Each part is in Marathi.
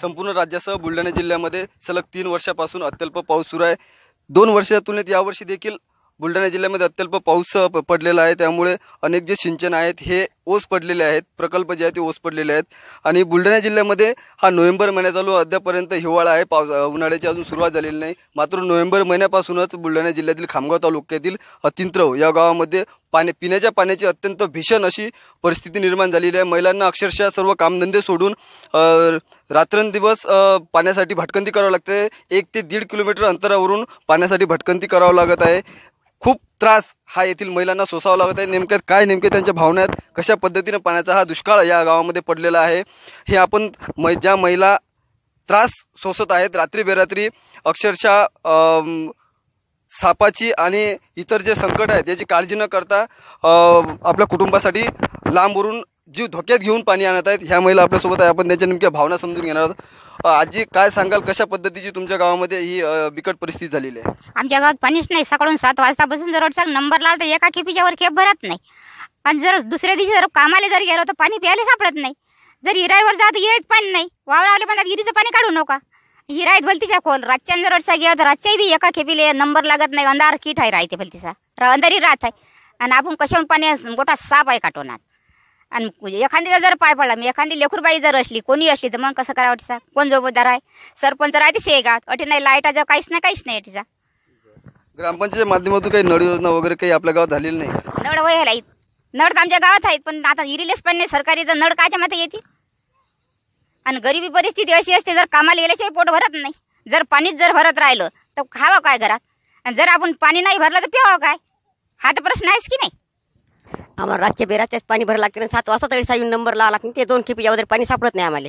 संपूर्ण राज्यासह बुलढाणा जिल्ह्यामध्ये सलग तीन वर्षापासून अत्यल्प पाऊस सुरू आहे. दोन वर्षाच्या तुलनेत यावर्षी देखील बुलढाणा जिल्ह्यामध्ये अत्यल्प पाऊस पडलेला आहे. त्यामुळे अनेक जे सिंचन आहेत हे ओस पडलेले आहेत. प्रकल्प जे आहेत ते ओस पडलेले आहेत. आणि बुलढाणा जिल्ह्यामध्ये हा नोव्हेंबर महिना चालू अद्यापर्यंत हिवाळा आहे. पाऊस उन्हाळ्याची अजून सुरुवात झालेली नाही. मात्र नोव्हेंबर महिन्यापासूनच बुलढाणा जिल्ह्यातील खामगाव तालुक्यातील अतिंत्रव या गावामध्ये पाणी पिण्याच्या पाण्याची अत्यंत भीषण अशी परिस्थिती निर्माण झालेली आहे. महिलांना अक्षरशः सर्व कामधंदे सोडून रात्रंदिवस पाण्यासाठी भटकंती करावं लागते. एक ते दीड किलोमीटर अंतरावरून पाण्यासाठी भटकंती करावं लागत आहे. खूप त्रास हा येथील महिलांना सोसावा लागत आहे. नेमक्यात काय नेमके त्यांच्या भावना आहेत? कशा पद्धतीनं पाण्याचा हा दुष्काळ या गावामध्ये पडलेला आहे? हे आपण मै ज्या महिला त्रास सोसत आहेत रात्री बेरात्री अक्षरशः सापाची आणि इतर जे संकट आहेत याची काळजी न करता आपल्या कुटुंबासाठी लांबवरून जीव धोक्यात घेऊन पाणी आणत आहेत. ह्या महिला आपल्यासोबत आहे आपण त्यांच्या नेमक्या भावना समजून घेणार आहोत. आजी काय सांगाल? कशा पद्धतीची तुमच्या गावामध्ये ही अ, बिकट परिस्थिती झालेली आहे? आमच्या गावात पाणीच नाही. सकाळून सात वाजतापासून जर रोडचा नंबर लावला तर एका खेपीच्या वर खेप भरत नाही. आणि जर दुसऱ्या दिवशी जर कामाला जर गेलो तर पाणी प्यायला सापडत नाही. जर इराईवर जा तर इराईत पाणी नाही. वावरावले म्हणतात इरीचं पाणी काढू नका. इराईत भलतीच्या खोल. रातच्या जर रोडचा गेला तर रातच्याही बी एका खेपीला नंबर लागत नाही. अंधार कीट आहे राहते भलतीचा. र- अंधारी राहत आहे. आणि आपण कशाहून पाणी गोटा साप आहे काटवणार आणि एखादीचा जर पाय पडला मी एखादी लेकरूबाई जर असली कोणी असली तर मग कसं करावं तिचा कोण जबाबदार आहे? सरपंच राहते शेगात अटी नाही लाईटाचं काहीच नाही काहीच नाही तिचा ग्रामपंचायत माध्यमातून काही नळ योजना वगैरे काही आपल्या गावात झालेली नाही? नळ आहेत नळ तर आमच्या गावात आहेत पण आता इरिलेच पण नाही. सरकारी तर नळ काच्या माते येते? आणि गरिबी परिस्थिती अशी असते जर कामाला गेल्याशिवाय पोट भरत नाही. जर पाणीच जर भरत राहिलं तर खावं काय घरात? आणि जर आपण पाणी नाही भरलं तर प्यावं काय? हा तर प्रश्न आहेच की नाही? आम्हाला रातच्या बेराच्याच पाणी भरायला लागते आणि सात वाजता तरी येऊन नंबर लावा लागते. ते दोन खेपी वगैरे पाणी सापडत नाही आम्हाला.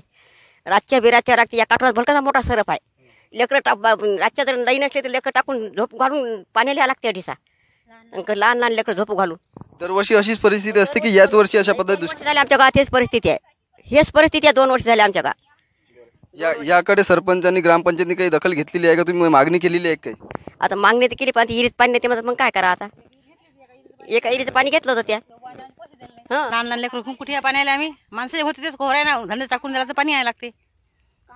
रातच्या बेराच्या रातच्या या काठवात भलकाचा मोठा सरप आहे. लेकरं टाक बा- रातच्या जर लाईन असले तर लेकरं टाकून झोप घालून पाणी लिहा लागते अडीसा आणि लहान लहान लेकरं झोप घालून. दरवर्षी अशीच परिस्थिती असते की याच वर्षी अशा पद्धती झाले आमच्या गावात हेच परिस्थिती आहे. हेच परिस्थिती आहे दोन वर्ष झाले आमच्या गावात. या याकडे सरपंचांनी ग्रामपंचायतीने काही दखल घेतलेली आहे का? तुम्ही मागणी केलेली आहे का काही? आता मागणी तर केली पण इरीत पाणी नाही ते म्हणतात मग काय करा आता? एका इरीचं पाणी घेतलं होतं त्या लहान लहान लेकरू खूप कुठे या पाणी आले आम्ही माणसं होते तेच कोहराय ना धंदे टाकून दिला पाणी यायला लागते.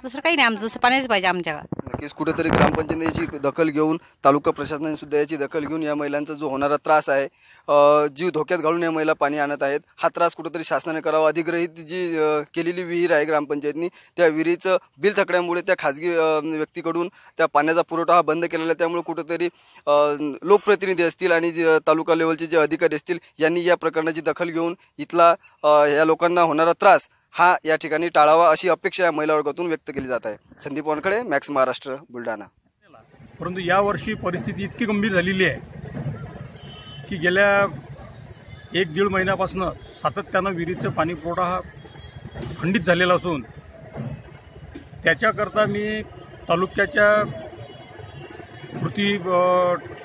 दुसरं काही नाही आमचं दुसरं पाहिजे आमच्या गावात. नक्कीच कुठेतरी ग्रामपंचायतीची दखल घेऊन तालुका प्रशासनाने सुद्धा याची दखल घेऊन या महिलांचा जो होणारा त्रास आहे अ, जीव धोक्यात घालून या महिला पाणी आणत आहेत हा त्रास कुठेतरी शासनाने करावा. अधिग्रहित जी अ, केलेली विहीर आहे ग्रामपंचायतनी त्या विहिरीचं बिल थकल्यामुळे त्या खाजगी अ, व्यक्तीकडून त्या पाण्याचा पुरवठा हा बंद केलेला आहे. त्यामुळे कुठेतरी अ, लोकप्रतिनिधी असतील आणि जे तालुका लेवलचे जे अधिकारी असतील यांनी या प्रकरणाची दखल घेऊन इथला अ, या लोकांना होणारा त्रास हा या ठिकाणी टाळावा अशी अपेक्षा या महिला वर्गातून व्यक्त केली जात आहे. संदीप वानखडे मॅक्स महाराष्ट्र बुलढाणा. परंतु यावर्षी परिस्थिती इतकी गंभीर झालेली आहे की गेल्या एक दीड महिन्यापासून सातत्यानं विहिरीचं पाणी पुरवठा हा खंडित झालेला असून त्याच्याकरता मी तालुक्याच्या कृती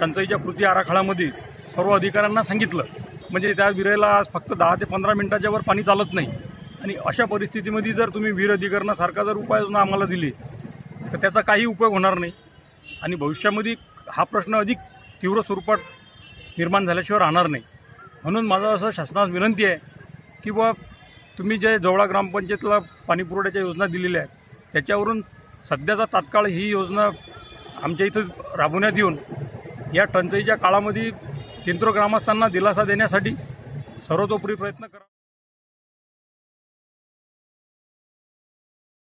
टंचाईच्या कृती आराखड्यामध्ये सर्व अधिकाऱ्यांना सांगितलं. म्हणजे त्या विहिरीला आज फक्त दहा ते पंधरा मिनिटाच्या वर पाणी चालत नाही. आणि अशा परिस्थितीमध्ये जर तुम्ही वीर अधिकरणासारखा जर उपाययोजना आम्हाला दिली तर त्याचा काही उपयोग होणार नाही. आणि भविष्यामध्ये हा प्रश्न अधिक तीव्र स्वरूपात निर्माण झाल्याशिवाय राहणार नाही. म्हणून माझं असं शासनास विनंती आहे की बा तुम्ही जे जवळा ग्रामपंचायतला पाणीपुरवठ्याच्या योजना दिलेल्या आहेत त्याच्यावरून सध्याचा तात्काळ ही योजना आमच्या इथं राबवण्यात येऊन या टंचाईच्या काळामध्ये केंद्र ग्रामस्थांना दिलासा देण्यासाठी सर्वतोपरी प्रयत्न करा.